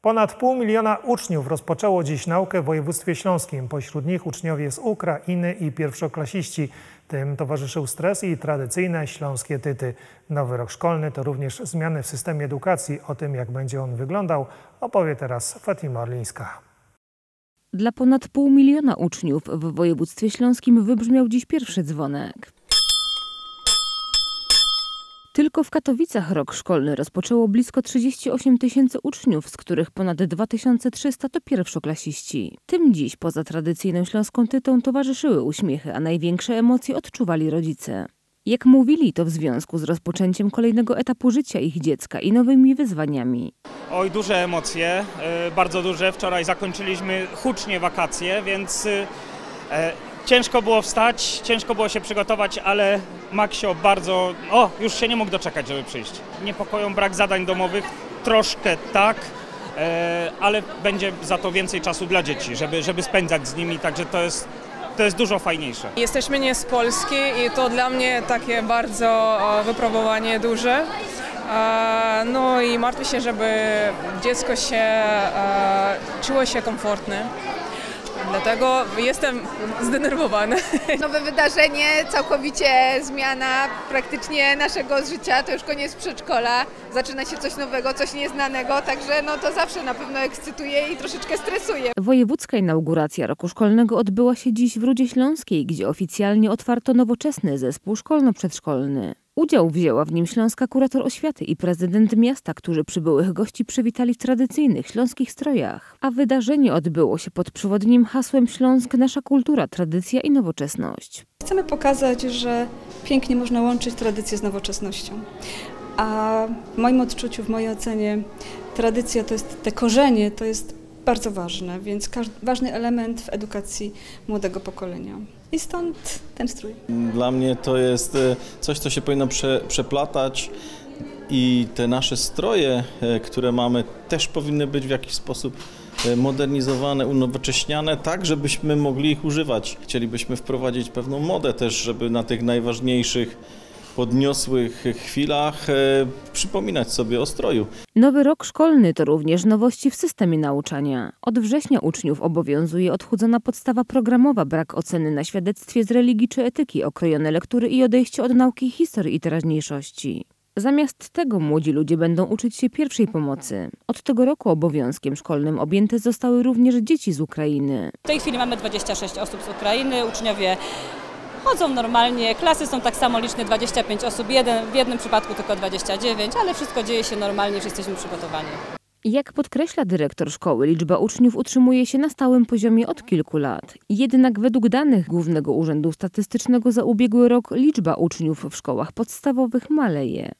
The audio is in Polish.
Ponad pół miliona uczniów rozpoczęło dziś naukę w województwie śląskim. Pośród nich uczniowie z Ukrainy i pierwszoklasiści. Tym towarzyszył stres i tradycyjne śląskie tyty. Nowy rok szkolny to również zmiany w systemie edukacji. O tym, jak będzie on wyglądał, opowie teraz Fatima Orlińska. Dla ponad pół miliona uczniów w województwie śląskim wybrzmiał dziś pierwszy dzwonek. Tylko w Katowicach rok szkolny rozpoczęło blisko 38 tysięcy uczniów, z których ponad 2300 to pierwszoklasiści. Tym dziś poza tradycyjną śląską tytą towarzyszyły uśmiechy, a największe emocje odczuwali rodzice. Jak mówili, to w związku z rozpoczęciem kolejnego etapu życia ich dziecka i nowymi wyzwaniami. Oj, duże emocje, y, bardzo duże. Wczoraj zakończyliśmy hucznie wakacje, więc y, e, ciężko było wstać, ciężko było się przygotować, ale Maksio bardzo, o, już się nie mógł doczekać, żeby przyjść. Niepokoją brak zadań domowych, troszkę tak, e, ale będzie za to więcej czasu dla dzieci, żeby, żeby spędzać z nimi, także to jest, to jest dużo fajniejsze. Jesteśmy nie z Polski i to dla mnie takie bardzo e, wypróbowanie duże. E, No i martwię się, żeby dziecko się czuło się komfortnie. Dlatego jestem zdenerwowana. Nowe wydarzenie, całkowicie zmiana praktycznie naszego życia, to już koniec przedszkola, zaczyna się coś nowego, coś nieznanego, także no to zawsze na pewno ekscytuje i troszeczkę stresuje. Wojewódzka inauguracja roku szkolnego odbyła się dziś w Rudzie Śląskiej, gdzie oficjalnie otwarto nowoczesny zespół szkolno-przedszkolny. Udział wzięła w nim śląska kurator oświaty i prezydent miasta, którzy przybyłych gości przywitali w tradycyjnych śląskich strojach. A wydarzenie odbyło się pod przewodnim hasłem Śląsk nasza kultura, tradycja i nowoczesność. Chcemy pokazać, że pięknie można łączyć tradycję z nowoczesnością. A w moim odczuciu, w mojej ocenie, tradycja to jest te korzenie, to jest bardzo ważne, więc ważny element w edukacji młodego pokolenia. I stąd ten strój. Dla mnie to jest e, coś, co się powinno prze, przeplatać i te nasze stroje, e, które mamy, też powinny być w jakiś sposób e, modernizowane, unowocześniane, tak żebyśmy mogli ich używać. Chcielibyśmy wprowadzić pewną modę też, żeby na tych najważniejszych, podniosłych chwilach e, przypominać sobie o stroju. Nowy rok szkolny to również nowości w systemie nauczania. Od września uczniów obowiązuje odchudzona podstawa programowa, brak oceny na świadectwie z religii czy etyki, okrojone lektury i odejście od nauki historii i teraźniejszości. Zamiast tego młodzi ludzie będą uczyć się pierwszej pomocy. Od tego roku obowiązkiem szkolnym objęte zostały również dzieci z Ukrainy. W tej chwili mamy 26 osób z Ukrainy, uczniowie chodzą normalnie, klasy są tak samo liczne, 25 osób, jeden, w jednym przypadku tylko 29, ale wszystko dzieje się normalnie, że jesteśmy przygotowani. Jak podkreśla dyrektor szkoły, liczba uczniów utrzymuje się na stałym poziomie od kilku lat. Jednak według danych Głównego Urzędu Statystycznego za ubiegły rok liczba uczniów w szkołach podstawowych maleje.